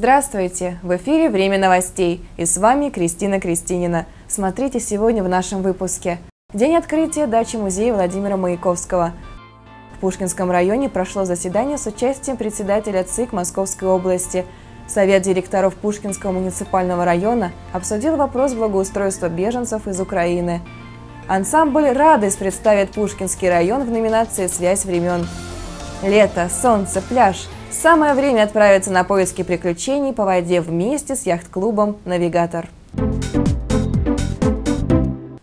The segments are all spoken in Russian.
Здравствуйте! В эфире «Время новостей» и с вами Кристина Кристинина. Смотрите сегодня в нашем выпуске. День открытия дачи музея Владимира Маяковского. В Пушкинском районе прошло заседание с участием председателя ЦИК Московской области. Совет директоров Пушкинского муниципального района обсудил вопрос благоустройства беженцев из Украины. Ансамбль «Радость» представит Пушкинский район в номинации «Связь времен». Лето, солнце, пляж – Самое время отправиться на поиски приключений по воде вместе с яхт-клубом «Навигатор».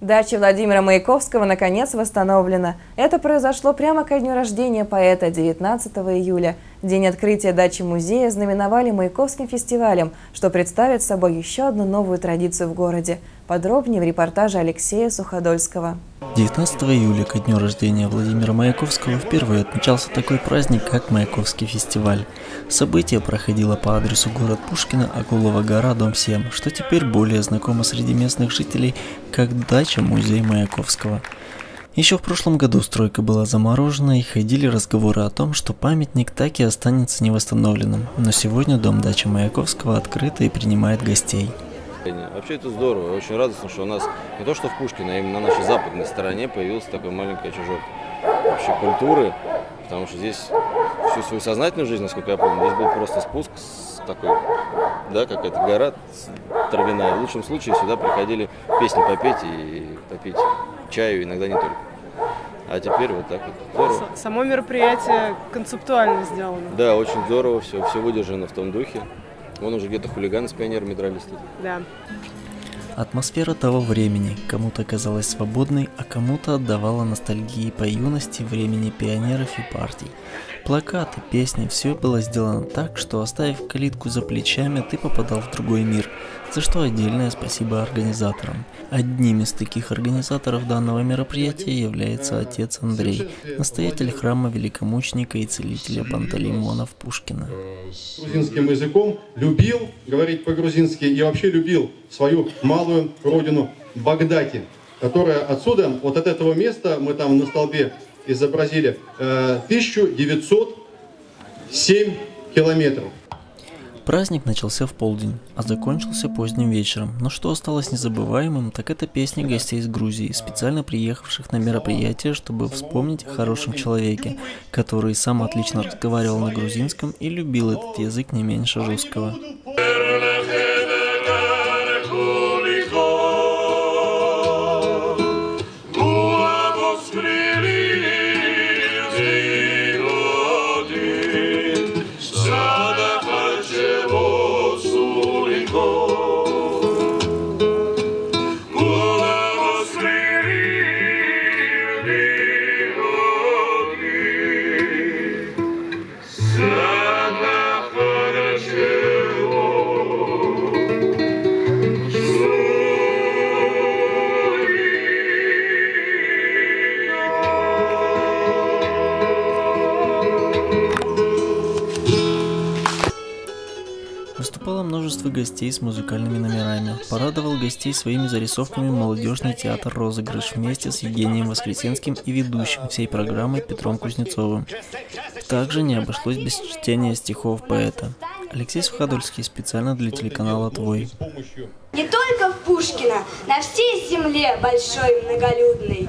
Дача Владимира Маяковского наконец восстановлена. Это произошло прямо ко дню рождения поэта 19 июля. День открытия дачи музея знаменовали Маяковским фестивалем, что представит собой еще одну новую традицию в городе. Подробнее в репортаже Алексея Суходольского. 19 июля, ко дню рождения Владимира Маяковского, впервые отмечался такой праздник, как Маяковский фестиваль. Событие проходило по адресу город Пушкина, Акулова гора, дом 7, что теперь более знакомо среди местных жителей как дача-музей Маяковского. Еще в прошлом году стройка была заморожена и ходили разговоры о том, что памятник так и останется невосстановленным, но сегодня дом дача Маяковского открыт и принимает гостей. Вообще это здорово, очень радостно, что у нас не то что в Пушкино, а именно на нашей западной стороне появилась такая маленькая чужая вообще культуры, потому что здесь всю свою сознательную жизнь, насколько я помню, здесь был просто спуск с такой, да, какая-то гора травяная. В лучшем случае сюда приходили песни попеть и попить чаю, иногда не только. А теперь вот так вот. Здорово. Само мероприятие концептуально сделано. Да, очень здорово, все, все выдержано в том духе. Вон уже где-то хулиганы с пионерами дрались тут. Да. Атмосфера того времени кому-то казалась свободной, а кому-то отдавала ностальгии по юности времени пионеров и партий. Плакаты, песни, все было сделано так, что оставив калитку за плечами, ты попадал в другой мир, за что отдельное спасибо организаторам. Одним из таких организаторов данного мероприятия является отец Андрей, настоятель храма великомученика и целителя Пантелеймона в Пушкина. Грузинским языком любил говорить по-грузински и вообще любил свою малую родину Багдади, которая отсюда, вот от этого места, мы там на столбе изобразили 1907 э, километров. Праздник начался в полдень, а закончился поздним вечером. Но что осталось незабываемым, так это песни гостей из Грузии, специально приехавших на мероприятие, чтобы вспомнить о хорошем человеке, который сам отлично разговаривал на грузинском и любил этот язык не меньше русского. Множество гостей с музыкальными номерами. Порадовал гостей своими зарисовками молодежный театр «Розыгрыш» вместе с Евгением Воскресенским и ведущим всей программы Петром Кузнецовым. Также не обошлось без чтения стихов поэта. Алексей Суходольский специально для телеканала «Твой». Не только в Пушкино, на всей земле большой многолюдный.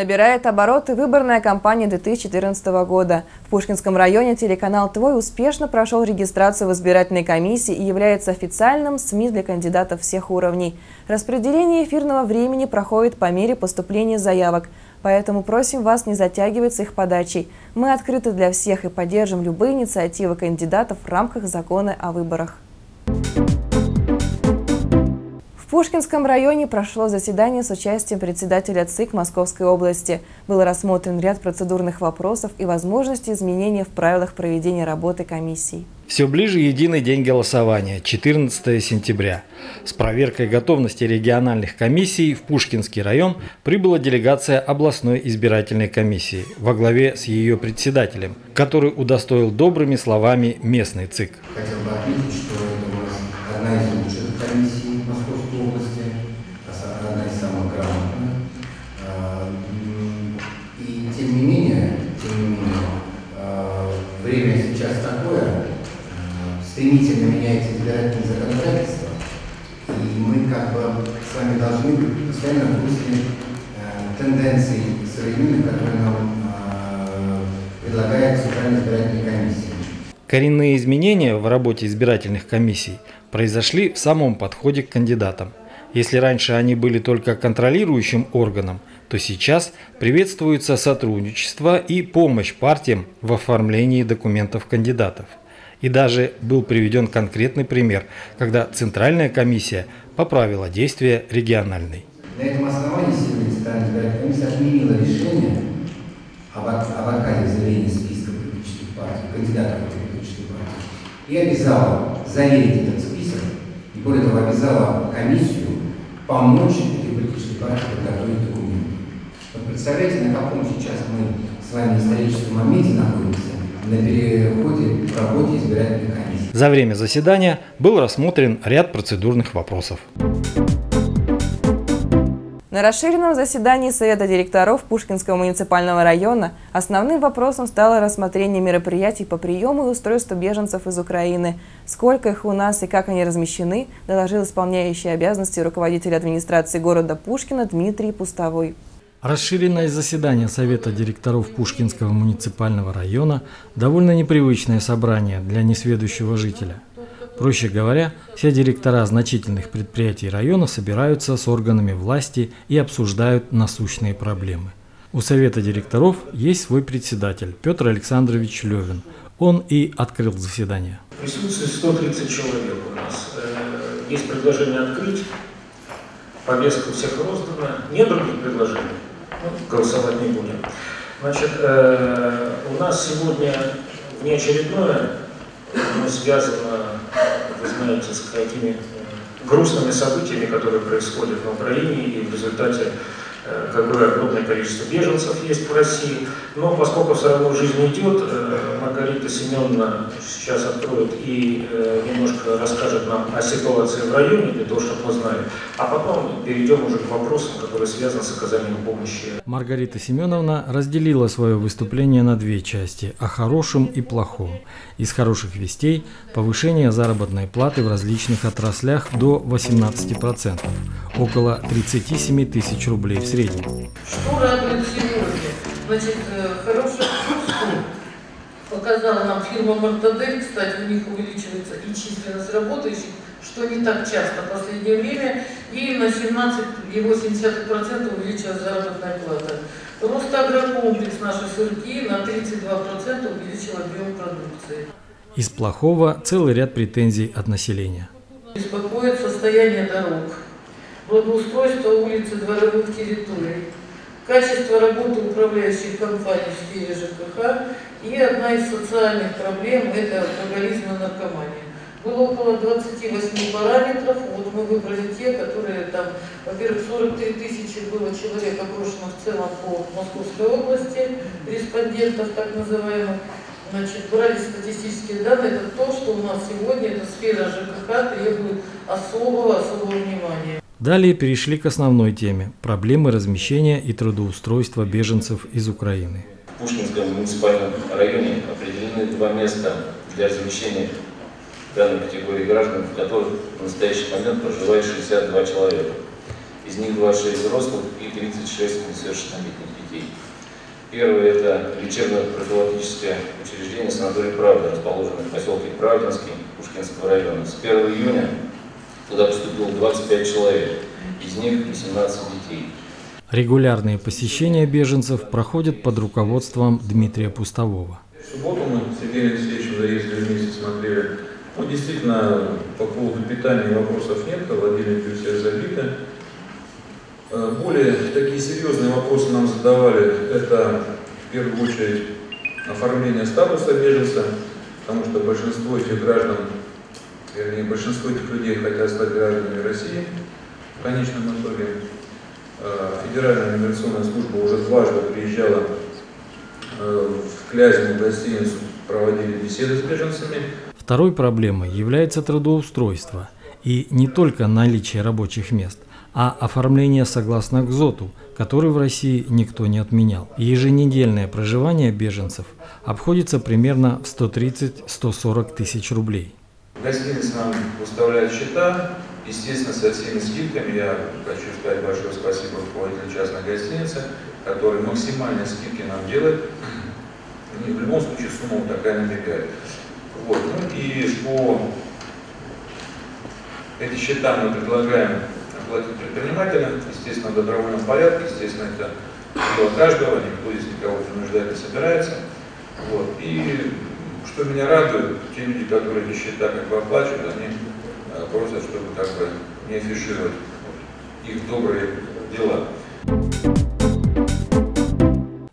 Набирает обороты выборная кампания 2014 года. В Пушкинском районе телеканал «Твой» успешно прошел регистрацию в избирательной комиссии и является официальным СМИ для кандидатов всех уровней. Распределение эфирного времени проходит по мере поступления заявок, поэтому просим вас не затягивать с их подачей. Мы открыты для всех и поддержим любые инициативы кандидатов в рамках закона о выборах. Пушкинском районе прошло заседание с участием председателя ЦИК Московской области. Был рассмотрен ряд процедурных вопросов и возможности изменения в правилах проведения работы комиссий. Все ближе единый день голосования, 14 сентября. С проверкой готовности региональных комиссий в Пушкинский район прибыла делегация областной избирательной комиссии во главе с ее председателем, который удостоил добрыми словами местный ЦИК. Хотел бы отметить, что стремительно меняется избирательное законодательство, и мы как бы с вами должны быть постоянно в курсе э, тенденций современных, которые нам э, предлагает Центральная избирательная комиссия. Коренные изменения в работе избирательных комиссий произошли в самом подходе к кандидатам. Если раньше они были только контролирующим органом, то сейчас приветствуется сотрудничество и помощь партиям в оформлении документов кандидатов. И даже был приведен конкретный пример, когда Центральная комиссия поправила действия региональной. На этом основании сегодня Центральная комиссия отменила решение об, об отказе заявления списка политических партий, кандидатов в политические партии, и обязала заверить этот список, и более того, обязала комиссию помочь этой политической партии подготовить документы. Вот представляете, на каком сейчас мы с вами историческом моменте находимся, на переходе в работе избирательной комиссии. За время заседания был рассмотрен ряд процедурных вопросов. На расширенном заседании Совета директоров Пушкинского муниципального района основным вопросом стало рассмотрение мероприятий по приему и устройству беженцев из Украины. Сколько их у нас и как они размещены, доложил исполняющий обязанности руководителя администрации города Пушкина Дмитрий Пустовой. Расширенное заседание Совета директоров Пушкинского муниципального района – довольно непривычное собрание для несведущего жителя – Проще говоря, все директора значительных предприятий района собираются с органами власти и обсуждают насущные проблемы. У Совета директоров есть свой председатель Петр Александрович Левин. Он и открыл заседание. Присутствует 130 человек у нас. Э, есть предложение открыть. Повестка всех роздана. Нет других предложений. Голосовать не будем. Значит, э, у нас сегодня внеочередное, оно связано вы знаете, с какими э, грустными событиями, которые происходят на Украине, и в результате Э, какое огромное количество беженцев есть в России. Но поскольку все равно жизнь идет, э, Маргарита Семеновна сейчас откроет и э, немножко расскажет нам о ситуации в районе, для того, чтобы мы знали. А потом перейдем уже к вопросам, которые связаны с оказанием помощи. Маргарита Семеновна разделила свое выступление на две части – о хорошем и плохом. Из хороших вестей – повышение заработной платы в различных отраслях до 18%, около 37 тысяч рублей в среднем среднем. Что фирма Мартадель, кстати, у них увеличивается и численность работающих, что не так часто в последнее время, и на 17,8% увеличилась заработная плата. Ростагрокомплекс нашей сырки на 32% увеличил объем продукции. Из плохого целый ряд претензий от населения. Беспокоит состояние дорог благоустройство улиц и дворовых территорий, качество работы управляющих компаний в сфере ЖКХ и одна из социальных проблем – это алкоголизм и наркомания. Было около 28 параметров, вот мы выбрали те, которые там, во-первых, 43 тысячи было человек опрошено в целом по Московской области, респондентов так называемых, Значит, брали статистические данные, это то, что у нас сегодня, эта сфера ЖКХ требует особого, особого внимания. Далее перешли к основной теме – проблемы размещения и трудоустройства беженцев из Украины. Пушкинском муниципальном районе определены два места для размещения данной категории граждан, в которых в настоящий момент проживает 62 человека. Из них 26 взрослых и 36 несовершеннолетних детей. Первое – это лечебно-профилактическое учреждение санаторий «Правда», расположенное в поселке Правдинский Пушкинского района. С 1 июня Туда поступило 25 человек, из них 18 детей. Регулярные посещения беженцев проходят под руководством Дмитрия Пустового. В субботу мы с Сергеем Алексеевичем заездили вместе, смотрели. Ну, действительно, по поводу питания вопросов нет, холодильники у всех забиты. Более такие серьезные вопросы нам задавали. Это, в первую очередь, оформление статуса беженца, потому что большинство этих граждан вернее, большинство этих людей хотят стать гражданами России. В конечном итоге Федеральная миграционная служба уже дважды приезжала э, в Клязину гостиницу, проводили беседы с беженцами. Второй проблемой является трудоустройство. И не только наличие рабочих мест, а оформление согласно КЗОТу, который в России никто не отменял. Еженедельное проживание беженцев обходится примерно в 130-140 тысяч рублей. Гостиница нам выставляет счета, естественно, со всеми скидками. Я хочу сказать большое спасибо руководителю частной гостиницы, который максимальные скидки нам делает. И в любом случае сумма вот такая набегает. Вот. Ну и по эти счета мы предлагаем оплатить предпринимателям, естественно, в добровольном порядке, естественно, это дело каждого, никто здесь никого принуждать не собирается. Вот. И что меня радует, те люди, которые эти счета как бы оплачивают, они просят, чтобы как бы не афишировать их добрые дела.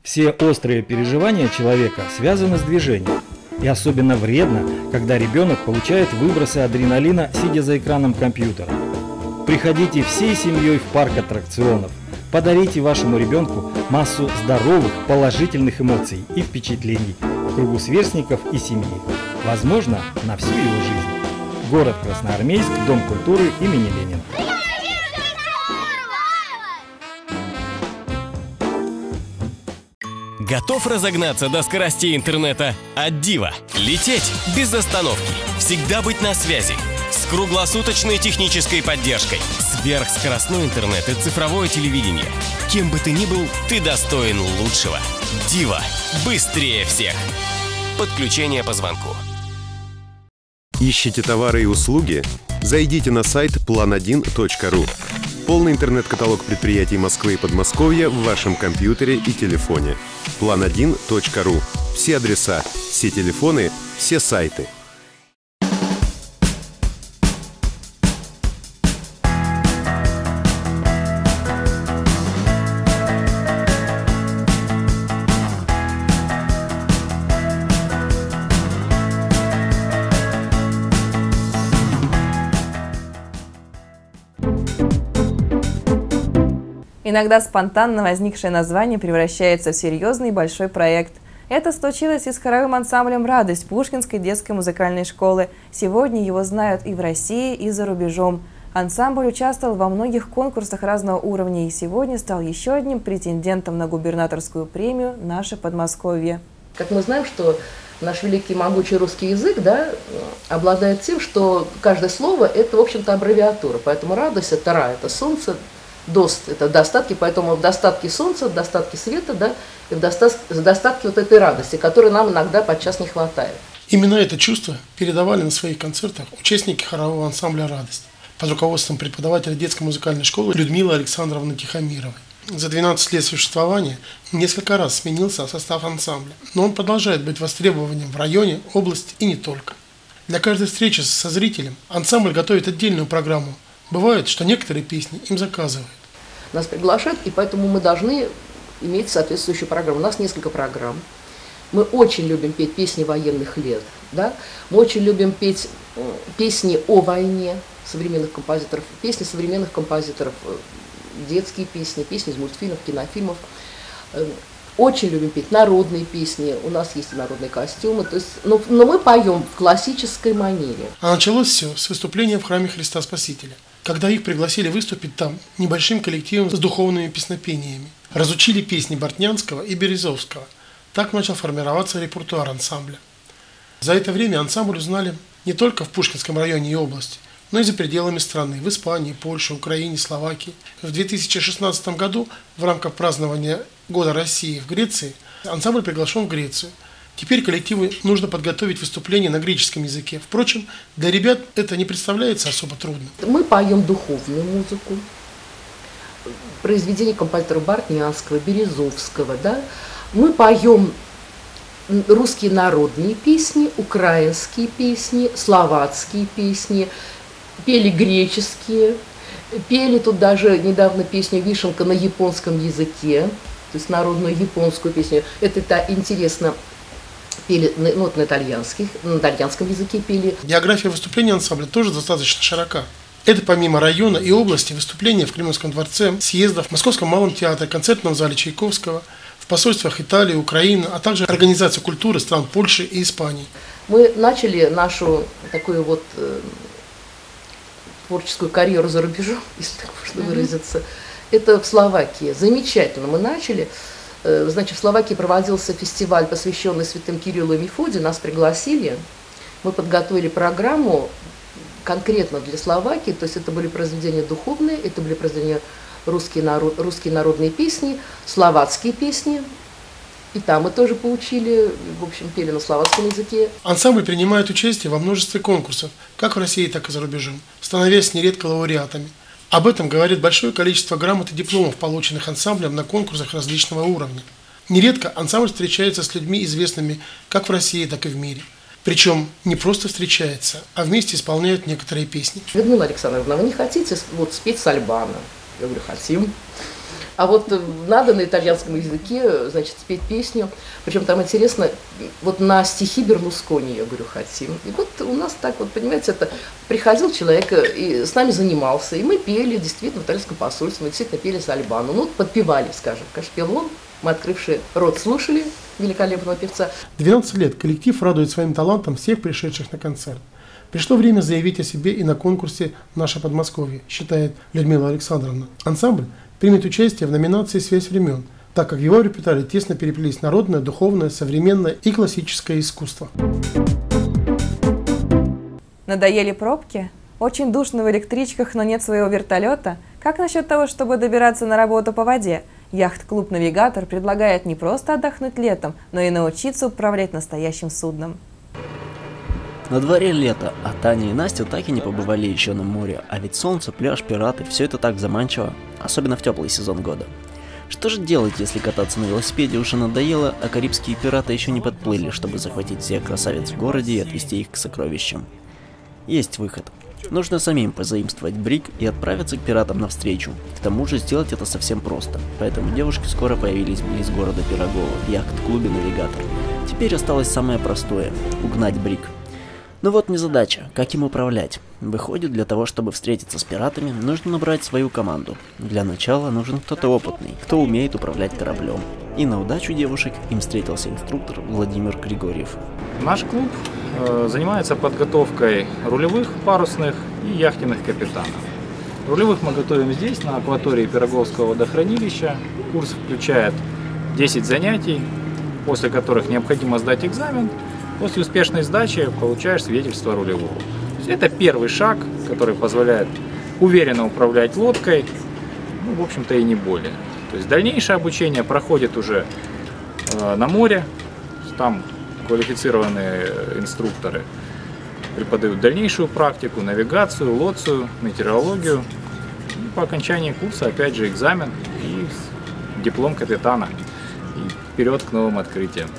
Все острые переживания человека связаны с движением. И особенно вредно, когда ребенок получает выбросы адреналина, сидя за экраном компьютера. Приходите всей семьей в парк аттракционов. Подарите вашему ребенку массу здоровых, положительных эмоций и впечатлений в кругу сверстников и семьи. Возможно, на всю его жизнь. Город Красноармейск, Дом культуры имени Ленина. Готов разогнаться до скоростей интернета от Дива? Лететь без остановки. Всегда быть на связи. С круглосуточной технической поддержкой. Сверхскоростной интернет и цифровое телевидение. Кем бы ты ни был, ты достоин лучшего. Дива. Быстрее всех. Подключение по звонку. Ищите товары и услуги? Зайдите на сайт plan1.ru. Полный интернет-каталог предприятий Москвы и Подмосковья в вашем компьютере и телефоне. plan1.ru. Все адреса, все телефоны, все сайты – Иногда спонтанно возникшее название превращается в серьезный большой проект. Это случилось и с хоровым ансамблем «Радость» Пушкинской детской музыкальной школы. Сегодня его знают и в России, и за рубежом. Ансамбль участвовал во многих конкурсах разного уровня и сегодня стал еще одним претендентом на губернаторскую премию «Наше Подмосковье». Как мы знаем, что наш великий могучий русский язык да, обладает тем, что каждое слово – это, в общем-то, аббревиатура. Поэтому радость – это ра, это солнце, Дост – это достатки, поэтому в достатке солнца, в достатке света, да, и в достатке, в достатке вот этой радости, которой нам иногда подчас не хватает. Именно это чувство передавали на своих концертах участники хорового ансамбля «Радость» под руководством преподавателя детской музыкальной школы Людмилы Александровны Тихомировой. За 12 лет существования несколько раз сменился состав ансамбля, но он продолжает быть востребованным в районе, области и не только. Для каждой встречи со зрителем ансамбль готовит отдельную программу. Бывает, что некоторые песни им заказывают нас приглашают, и поэтому мы должны иметь соответствующую программу. У нас несколько программ. Мы очень любим петь песни военных лет, да? мы очень любим петь песни о войне современных композиторов, песни современных композиторов, э, детские песни, песни из мультфильмов, кинофильмов. Э, очень любим петь народные песни, у нас есть народные костюмы, то есть, но, но мы поем в классической манере. А началось все с выступления в храме Христа Спасителя когда их пригласили выступить там небольшим коллективом с духовными песнопениями. Разучили песни Бортнянского и Березовского. Так начал формироваться репертуар ансамбля. За это время ансамбль узнали не только в Пушкинском районе и области, но и за пределами страны, в Испании, Польше, Украине, Словакии. В 2016 году в рамках празднования Года России в Греции ансамбль приглашен в Грецию – Теперь коллективу нужно подготовить выступление на греческом языке. Впрочем, для ребят это не представляется особо трудно. Мы поем духовную музыку, произведения композитора Бартнянского, Березовского. Да? Мы поем русские народные песни, украинские песни, словацкие песни, пели греческие, пели тут даже недавно песню «Вишенка» на японском языке, то есть народную японскую песню. Это интересно пели ну, вот на, итальянских, на итальянском языке пели. География выступления ансамбля тоже достаточно широка. Это помимо района и области выступления в Кремлевском дворце, съездов, в Московском малом театре, концертном зале Чайковского, в посольствах Италии, Украины, а также организация культуры стран Польши и Испании. Мы начали нашу такую вот э, творческую карьеру за рубежом, если так можно выразиться. Это в Словакии. Замечательно. Мы начали значит, в Словакии проводился фестиваль, посвященный святым Кириллу и Мефодию. Нас пригласили. Мы подготовили программу конкретно для Словакии, то есть это были произведения духовные, это были произведения русские, народ, русские народные песни, словацкие песни, и там мы тоже поучили, в общем, пели на словацком языке. Ансамбль принимает участие во множестве конкурсов, как в России, так и за рубежом, становясь нередко лауреатами. Об этом говорит большое количество грамот и дипломов, полученных ансамблем на конкурсах различного уровня. Нередко ансамбль встречается с людьми, известными как в России, так и в мире. Причем не просто встречается, а вместе исполняют некоторые песни. Людмила Александровна, вы не хотите вот спеть с Альбана? Я говорю, хотим. А вот надо на итальянском языке, значит, спеть песню. Причем там интересно, вот на стихи Берлускони, я говорю, хотим. И вот у нас так вот, понимаете, это приходил человек и с нами занимался, и мы пели действительно в итальянском посольстве, мы действительно пели с Альбану. Ну, подпевали, скажем. Конечно, пел он, мы, открывшие рот, слушали великолепного певца. 12 лет коллектив радует своим талантом всех пришедших на концерт. Пришло время заявить о себе и на конкурсе «Наше Подмосковье», считает Людмила Александровна. Ансамбль примет участие в номинации «Связь времен», так как его репертуаре тесно переплелись народное, духовное, современное и классическое искусство. Надоели пробки? Очень душно в электричках, но нет своего вертолета? Как насчет того, чтобы добираться на работу по воде? Яхт-клуб «Навигатор» предлагает не просто отдохнуть летом, но и научиться управлять настоящим судном. На дворе лето, а Таня и Настя так и не побывали еще на море, а ведь солнце, пляж, пираты, все это так заманчиво, особенно в теплый сезон года. Что же делать, если кататься на велосипеде уже надоело, а карибские пираты еще не подплыли, чтобы захватить всех красавиц в городе и отвезти их к сокровищам? Есть выход. Нужно самим позаимствовать брик и отправиться к пиратам навстречу. К тому же сделать это совсем просто. Поэтому девушки скоро появились близ города Пирогово, в яхт-клубе «Навигатор». Теперь осталось самое простое – угнать брик. Но вот не задача, как им управлять. Выходит, для того, чтобы встретиться с пиратами, нужно набрать свою команду. Для начала нужен кто-то опытный, кто умеет управлять кораблем. И на удачу девушек им встретился инструктор Владимир Григорьев. Наш клуб э, занимается подготовкой рулевых, парусных и яхтенных капитанов. Рулевых мы готовим здесь, на акватории Пироговского водохранилища. Курс включает 10 занятий, после которых необходимо сдать экзамен – После успешной сдачи получаешь свидетельство рулевого. Это первый шаг, который позволяет уверенно управлять лодкой, ну, в общем-то и не более. То есть дальнейшее обучение проходит уже э, на море, там квалифицированные инструкторы преподают дальнейшую практику, навигацию, лоцию, метеорологию. И по окончании курса опять же экзамен и диплом капитана. И вперед к новым открытиям.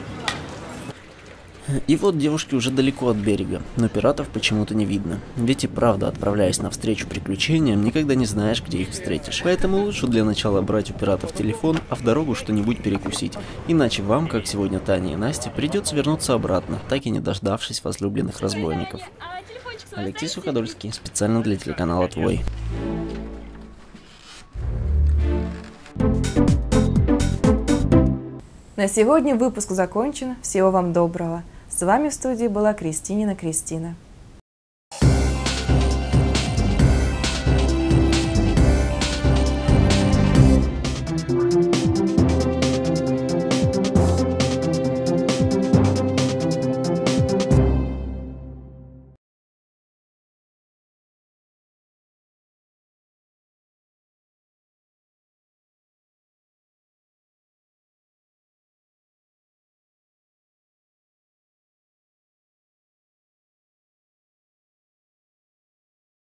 И вот девушки уже далеко от берега, но пиратов почему-то не видно. Ведь и правда, отправляясь навстречу приключениям, никогда не знаешь, где их встретишь. Поэтому лучше для начала брать у пиратов телефон, а в дорогу что-нибудь перекусить. Иначе вам, как сегодня Таня и Настя, придется вернуться обратно, так и не дождавшись возлюбленных разбойников. Алексей Суходольский, специально для телеканала «Твой». На сегодня выпуск закончен. Всего вам доброго. С вами в студии была Кристинина Кристина.